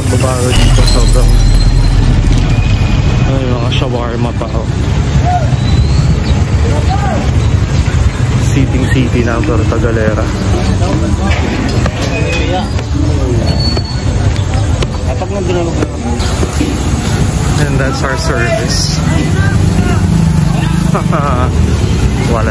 pagbabago dito sobrang ay mga shawarma pa oh. Siting city na ang Puerto Galera. And that's our service. Wala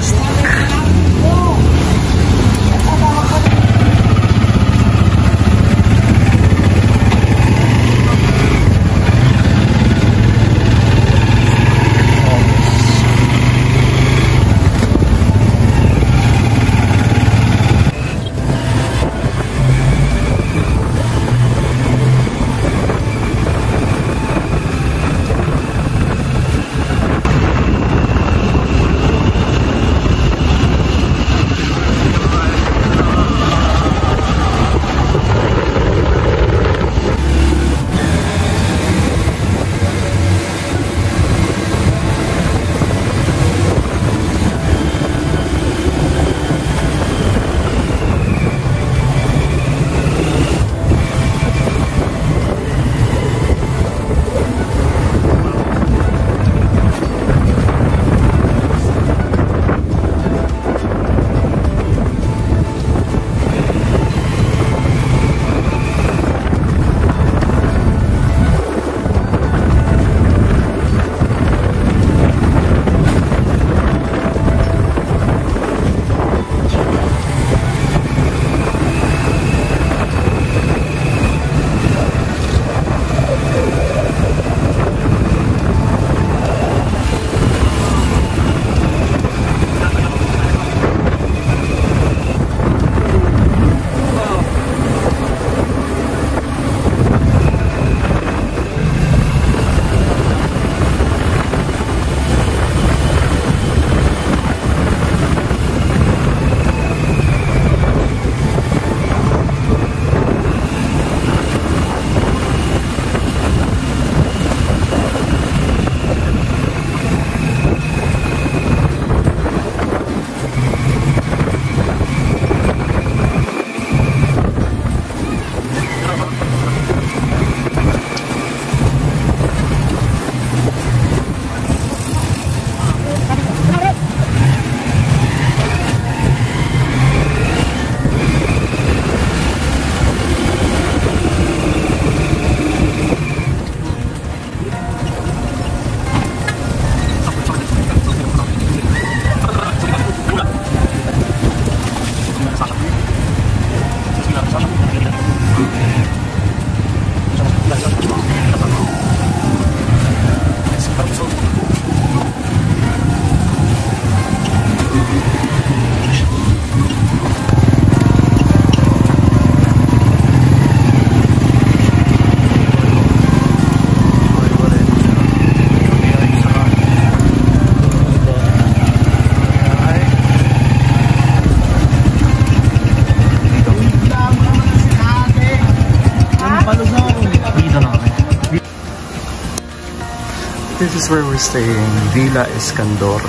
This is where we're staying, Villa Escandor.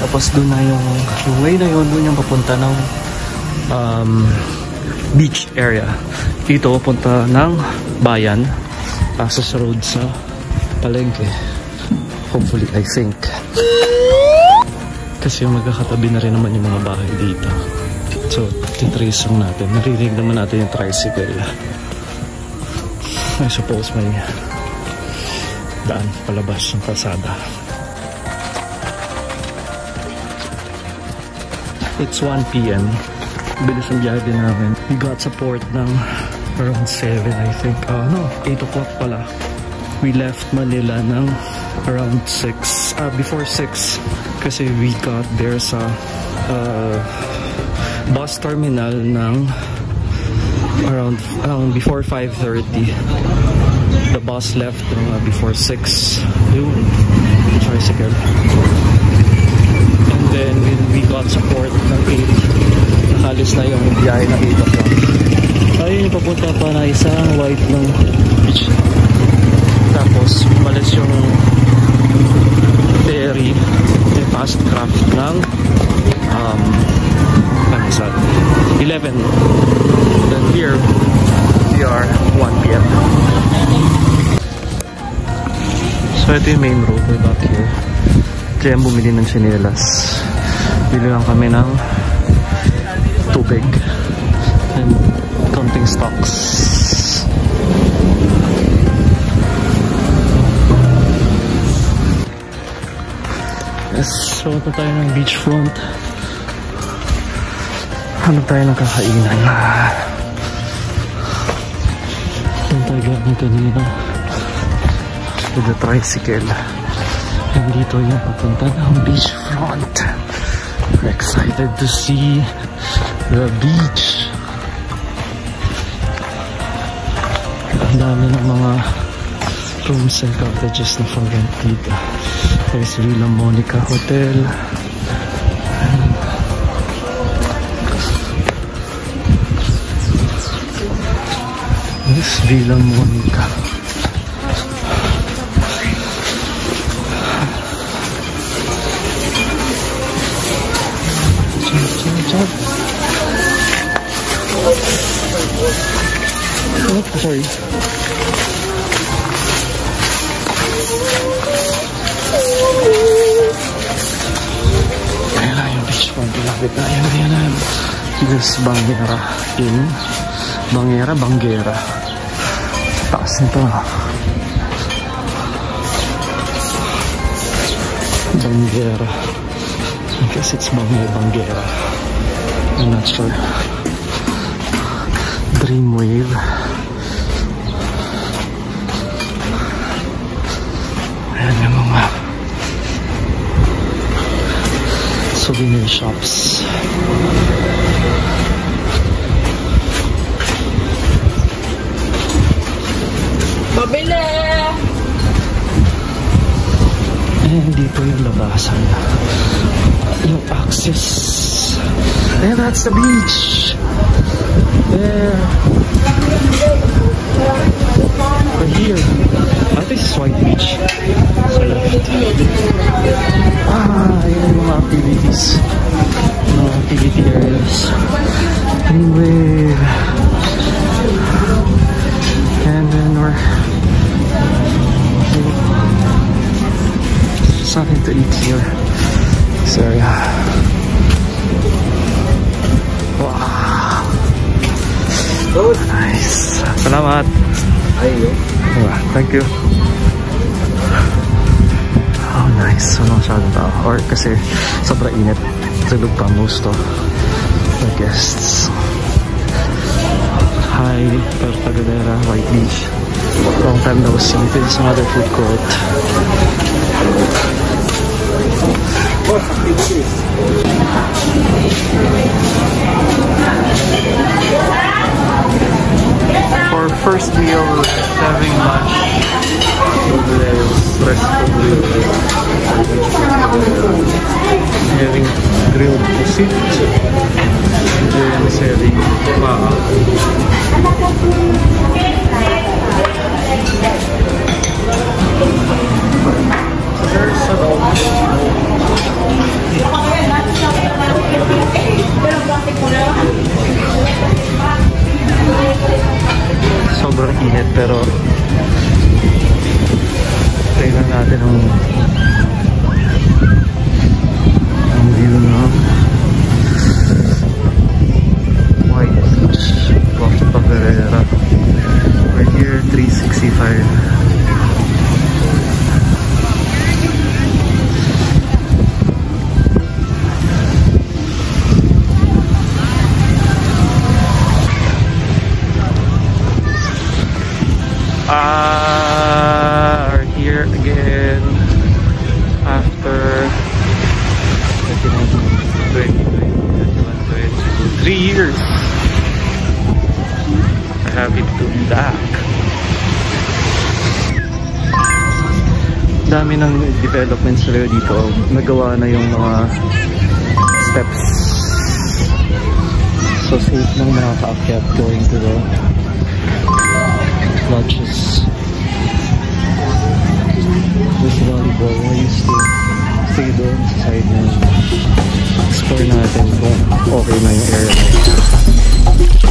Tapos doon na yung, yung way na yun, doon yung papunta ng um, beach area. Dito, punta ng bayan. Passes road sa palengke. Hopefully, I think. Kasi magkakatabi na rin naman yung mga bahay dito. So, titrace lang natin. Naririnig naman natin yung tricycle. I suppose may daan palabas ng kalsada. It's 1 p.m. Bilis ang biyahe din namin. We got support ng around 7 I think. Uh, no, 8 o'clock pala. We left Manila ng around 6. Uh, before 6 kasi we got there sa uh, bus terminal ng around around before 5.30 the bus left uh, before 6 yung tricycle and then we, got support ng 8 nakalis na yung biyahe na 8 o'clock. Ayun papunta pa na isang white ng beach. Tapos umalis yung ferry. Yung fast craft ng um, ano is that? 11 then here we are 1 p.m So ito yung main road, way back here. Kaya bumili ng chinelas. Bili lang kami ng tubig and counting stocks. Yes, so ito tayo ng beachfront. Hanap tayo ng kakainan. Saan tayo galing kanina? With the tricycle. And dito yung papunta ng beachfront. We're excited to see the beach. Ang dami ng mga rooms and cottages na for rent dito. There's Villa Monica Hotel. This Villa Monica. Chop, chop, chop. Oh, sorry. Ayan na yung beach front. Lapit na. Ayan na, ayan na. This Banggera Inn. Banggera, Banggera. Taas nito. Banggera. I guess it's Banggera, Banggera. I'm not sure. Dreamwave. Ayan yung mga souvenir shops. Mabili! And dito yung labasan. Yung access. And that's the beach. There. Right here. I think it's White Beach. Ah, yun yung mga activities. Mga activity areas. Anyway. And then we're something to eat here. This area. Nice. Salamat. Ah, Thank you. Oh, nice. Wala masyadong tao. Or kasi sobra init. Tulog pa most of the guests. Hi, Pertagadera, White Beach. Long time no see. This is another food court. For first meal, having lunch. Having grilled pusit. And then having paa. Pero lang natin ang three years. Happy to be back. Dami ng developments sila dito. Nagawa na yung mga steps. So safe nang nakakaakyat going to the lodges. This volleyball, I used to stay doon sa side na explore natin kung okay na yung area na yun.